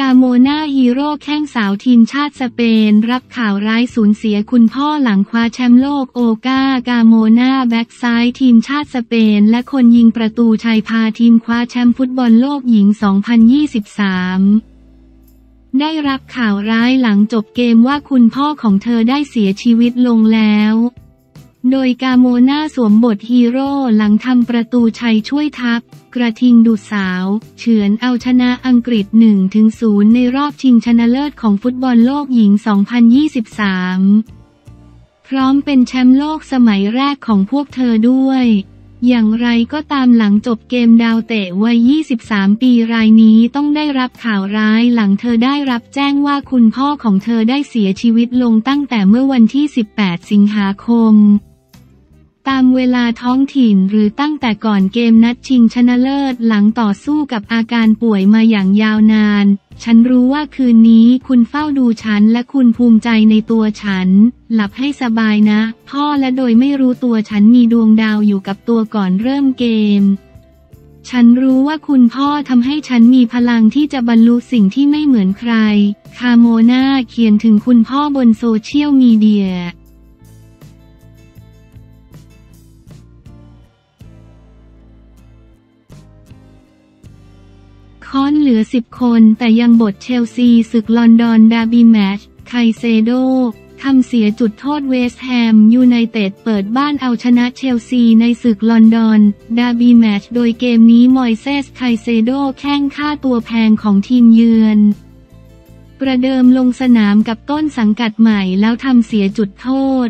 การ์โมนาฮีโร่แข้งสาวทีมชาติสเปน รับข่าวร้ายสูญเสียคุณพ่อหลังคว้าแชมป์โลกโอลกาการ์โมนาแบ็กซ้ายทีมชาติสเปน และคนยิงประตูชัยพาทีมคว้าแชมป์ฟุตบอลโลกหญิง 2023ได้รับข่าวร้ายหลังจบเกมว่าคุณพ่อของเธอได้เสียชีวิตลงแล้ว โดยการ์โมนาสวมบทฮีโร่หลังทำประตูชัยช่วยทัพ กระทิงดูสาว เฉือนเอาชนะอังกฤษ 1-0 ในรอบชิงชนะเลิศของฟุตบอลโลกหญิง 2023 พร้อมเป็นแชมป์โลกสมัยแรกของพวกเธอด้วย อย่างไรก็ตามหลังจบเกมดาวเตะวัย 23 ปีรายนี้ต้องได้รับข่าวร้ายหลังเธอได้รับแจ้งว่าคุณพ่อของเธอได้เสียชีวิตลงตั้งแต่เมื่อวันที่ 18 สิงหาคม ตามเวลาท้องถิ่นหรือตั้งแต่ก่อนเกมนัดชิงชนะเลิศหลังต่อสู้กับอาการป่วยมาอย่างยาวนาน ฉันรู้ว่าคืนนี้คุณเฝ้าดูฉันและคุณภูมิใจในตัวฉัน หลับให้สบายนะ พ่อและโดยไม่รู้ตัวฉันมีดวงดาวอยู่กับตัวก่อนเริ่มเกม ฉันรู้ว่าคุณพ่อทำให้ฉันมีพลังที่จะบรรลุสิ่งที่ไม่เหมือนใคร การ์โมนาเขียนถึงคุณพ่อบนโซเชียลมีเดีย ค้อนเหลือสิบคน แต่ยังบดเชลซีศึกลอนดอนดาร์บีแมตช์ไคเซโดทำเสียจุดโทษเวสต์แฮมยูไนเต็ดเปิดบ้านเอาชนะเชลซีในศึกลอนดอน ดาร์บีแมตช์โดยเกมนี้มอยเซสไคเซโดแข้งค่าตัวแพงของทีมเยือน ประเดิมลงสนามกับต้นสังกัดใหม่แล้วทำเสียจุดโทษ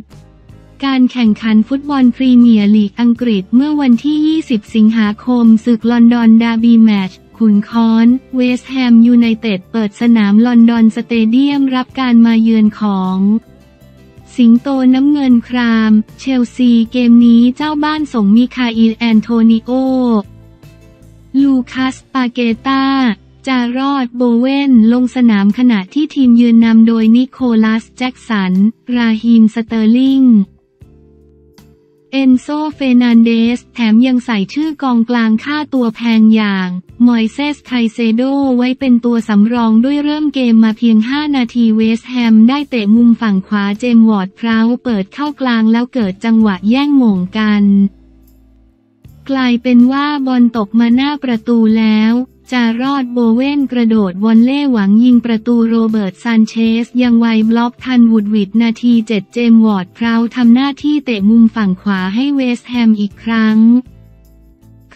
การแข่งขันฟุตบอลพรีเมียร์ลีกอังกฤษเมื่อวันที่ 20 สิงหาคมศึกลอนดอนดาร์บีแมตช์ ขุนค้อน เวสต์แฮมยูไนเต็ดเปิดสนามลอนดอนสเตเดียมรับการมาเยือนของสิงโตน้ำเงินคราม เชลซีเกมนี้เจ้าบ้านส่งมิคาอิลแอนโทนิโอ ลูคัส ปาเกตาจารอดโบเวนลงสนามขณะที่ทีมเยือนนำโดยนิโคลัส แจ็กสัน ราฮิมสเตอร์ลิง เอนโซเฟร์นันเดซ แถมยังใส่ชื่อกองกลางค่าตัวแพงอย่าง มอยเซสไคเซโดไว้เป็นตัวสำรองด้วยเริ่มเกมมาเพียง 5 นาทีเวสต์แฮมได้เตะมุมฝั่งขวาเจมส์วอร์ดพราวส์เปิดเข้ากลางแล้วเกิดจังหวะแย่งโหม่งกัน กลายเป็นว่าบอลตกมาหน้าประตูแล้ว จารอดโบเวนกระโดดวอลเล่หวังยิงประตูโรเบิร์ตซานเชส ยังไวบล็อกทันหวุดหวิดนาทีเจ็ดเจมส์วอร์ดพราวส์ทำหน้าที่เตะมุมฝั่งขวาให้เวสต์แฮมอีกครั้ง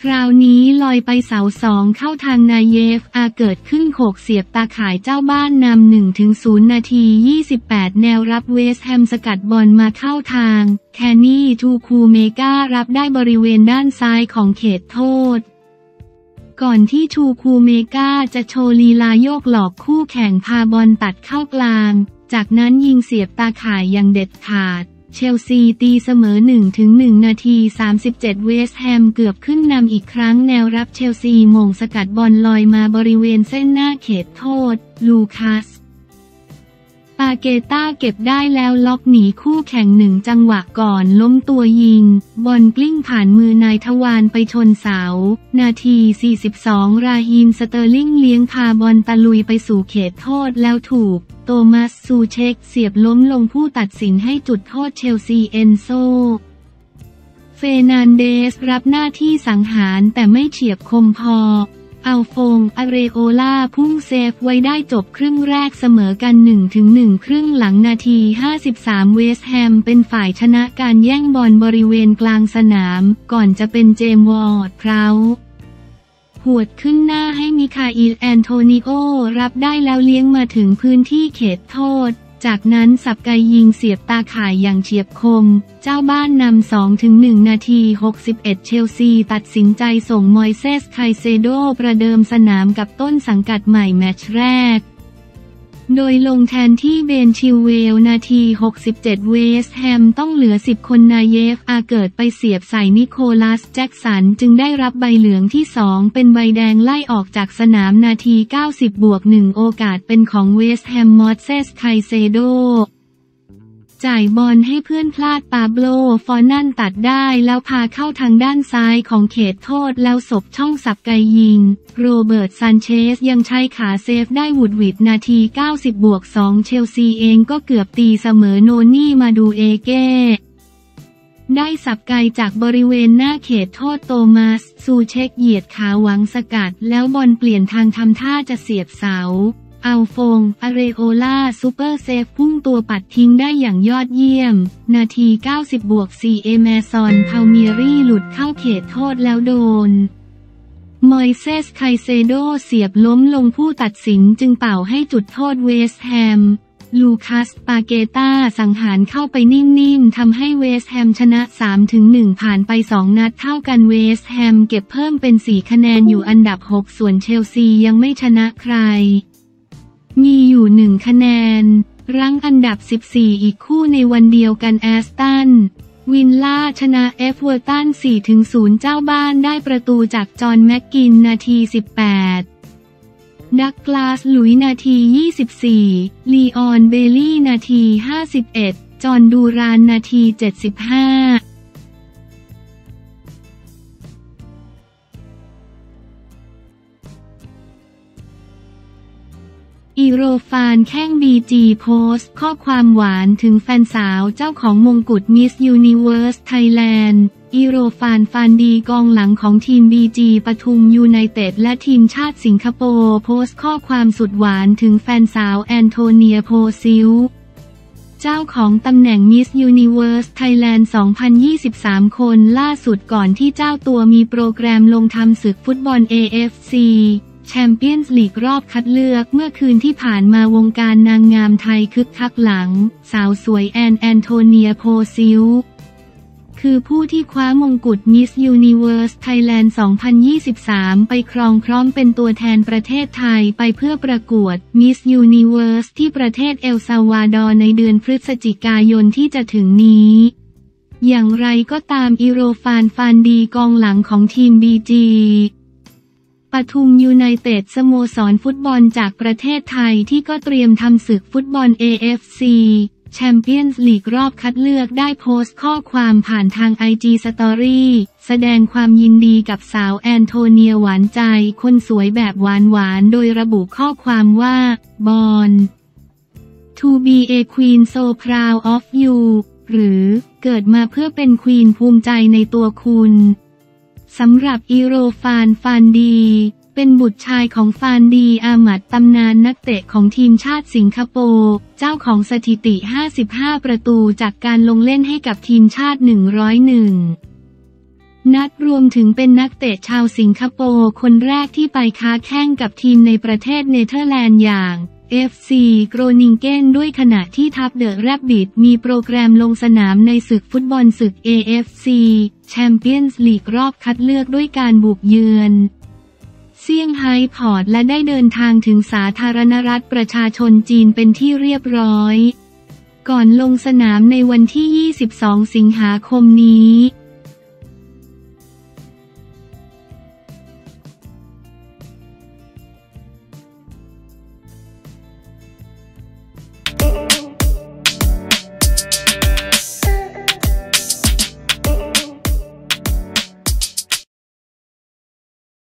คราวนี้ลอยไปเสาสองเข้าทางนาเยฟ อาแกร์ดขึ้นโขกเสียบตาข่ายเจ้าบ้านนำหนึ่งถึงศูนย์นาที 28 แนวรับเวสต์แฮมสกัดบอลมาเข้าทาง คาร์นีย์ชูคูเมการับได้บริเวณด้านซ้ายของเขตโทษ ก่อนที่ชูคูเมกาจะโชว์ลีลาโยกหลอกคู่แข่งพาบอลตัดเข้ากลาง จากนั้นยิงเสียบตาข่ายอย่างเด็ดขาด เชลซีตีเสมอ1ถึง1นาที 37 เวสต์แฮมเกือบขึ้นนำอีกครั้งแนวรับเชลซีโหม่งสกัดบอลลอยมาบริเวณเส้นหน้าเขตโทษ ลูคัส ปาเกต้าเก็บได้แล้วล็อกหนีคู่แข่งหนึ่งจังหวะก่อนล้มตัวยิง บอลกลิ้งผ่านมือนายทวารไปชนเสา นาที 42 ราฮีมสเตอร์ลิงเลี้ยงพาบอลตะลุยไปสู่เขตโทษแล้วถูก โตมัสซูเช็คเสียบล้มลงผู้ตัดสินให้จุดโทษเชลซีเอนโซเฟร์นันเดซรับหน้าที่สังหารแต่ไม่เฉียบคมพอ อัลฟงส์อาเรโอลาพุ่งเซฟไว้ได้จบครึ่งแรกเสมอกัน1ถึง1ครึ่งหลังนาที 53 เวสต์แฮมเป็นฝ่ายชนะการแย่งบอลบริเวณกลางสนาม ก่อนจะเป็นเจมส์วอร์ดพราวส์หวดขึ้นหน้าให้มิคาอิลแอนโทนิโอ รับได้แล้วเลี้ยงมาถึงพื้นที่เขตโทษ จากนั้นสับไกยิงเสียบตาข่ายอย่างเฉียบคม เจ้าบ้านนำ2ถึง1นาที 61 เชลซีตัดสินใจส่งมอยเซสไคเซโดประเดิมสนามกับต้นสังกัดใหม่แมตช์แรก โดยลงแทนที่เบนชิลเวลล์ นาที 67 เวสต์แฮมต้องเหลือ 10 คนนาเยฟ อาแกร์ดไปเสียบใส่นิโคลัส แจ็กสันจึงได้รับใบเหลืองที่ 2 เป็นใบแดงไล่ออกจากสนามนาที 90 บวก 1 โอกาสเป็นของเวสต์แฮมมอยเซสไคเซโด จ่ายบอลให้เพื่อนพลาดปาโบลฟอร์นาลส์ตัดได้แล้วพาเข้าทางด้านซ้ายของเขตโทษแล้วสบช่องสับไกยิง โรเบิร์ตซานเชสยังใช้ขาเซฟได้หวุดหวิดนาที 90 บวก 2 เชลซีเองก็เกือบตีเสมอโนนี่มาดูเอเก้ได้สับไกจากบริเวณหน้าเขตโทษโตมัส ซูเช็คเหยียดขาหวังสกัด แล้วบอลเปลี่ยนทางทำท่าจะเสียบเสา อัลฟงส์ อาเรโอลาซูเปอร์เซฟพุ่งตัวปัดทิ้งได้อย่างยอดเยี่ยม นาที 90 บวก 4 เอเมอร์สันพัลมิเอรี่หลุดเข้าเขตโทษแล้วโดน มอยเซสไคเซโดเสียบล้มลงผู้ตัดสินจึงเป่าให้จุดโทษเวสต์แฮม ลูคัส ปาเกตาสังหารเข้าไปนิ่มๆทำให้เวสต์แฮมชนะ 3-1 ผ่านไป 2 นัดเท่ากันเวสต์แฮมเก็บเพิ่มเป็น 4 คะแนนอยู่อันดับ 6 ส่วนเชลซียังไม่ชนะใคร มีอยู่หนึ่งคะแนน รั้งอันดับ 14 อีกคู่ในวันเดียวกันแอสตัน วิลล่าชนะเอฟเวอร์ตัน 4-0 เจ้าบ้านได้ประตูจากจอห์นแม็กกินน์ นาที 18ดักกลาส หลุย นาที 24 ลีออน เบลีย์ นาที 51 จอห์นดูราน นาที 75 อีร์ฟานแข้งบีจีโพสต์ข้อความหวานถึงแฟนสาวเจ้าของมงกุฎมิสยูนิเวิร์สไทยแลนด์อีร์ฟานฟานดีกองหลังของทีมบีจีปทุมยูไนเต็ดและทีมชาติสิงคโปร์โพสต์ข้อความสุดหวานถึงแฟนสาวแอนโทเนียโพซิลเจ้าของตำแหน่งมิสยูนิเวิร์สไทยแลนด์2023 คนล่าสุดก่อนที่เจ้าตัวมีโปรแกรมลงทำศึกฟุตบอล AFC แชมเปี้ยนส์ลีกรอบคัดเลือกเมื่อคืนที่ผ่านมาวงการนางงามไทยคึกคักหลัง สาวสวยแอนแอนโทเนียโพซิลคือผู้ที่คว้ามงกุฎมิสยูนิเวอร์สไทยแลนด์2023 ไปครองพร้อมเป็นตัวแทนประเทศไทยไปเพื่อประกวดมิสยูนิเวอร์สที่ประเทศเอลซาวาดอร์ในเดือนพฤศจิกายนที่จะถึงนี้อย่างไรก็ตามอีร์ฟานฟานดีกองหลังของทีมบีจี ปทุมยูไนเต็ดสโมสรฟุตบอลจากประเทศไทยที่ก็เตรียมทำศึกฟุตบอล AFC แชมเปี้ยนส์ลีกรอบคัดเลือกได้โพสต์ข้อความผ่านทาง IG Story แสดงความยินดีกับสาวแอนโทเนียหวานใจ คนสวยแบบหวานหวานโดยระบุข้อความว่า บอน To be a queen so proud of you หรือเกิดมาเพื่อเป็นควีนภูมิใจในตัวคุณ สำหรับอีโรฟานฟานดี เป็นบุตรชายของฟานดีอาหมัดตำนานนักเตะของทีมชาติสิงคโปร์ เจ้าของสถิติ 55 ประตูจากการลงเล่นให้กับทีมชาติ 101นัดรวมถึงเป็นนักเตะชาวสิงคโปร์คนแรกที่ไปค้าแข่งกับทีมในประเทศเนเธอร์แลนด์อย่าง FC โกรนิงเกนด้วยขณะที่ทัพเดอะแรบบิทมีโปรแกรมลงสนามในศึกฟุตบอลศึก AFC แชมเปี้ยนส์ลีกรอบคัดเลือกด้วยการบุกเยือนเซี่ยงไฮ้พอร์ตและได้เดินทางถึงสาธารณรัฐประชาชนจีนเป็นที่เรียบร้อย ก่อนลงสนามในวันที่ 22 สิงหาคมนี้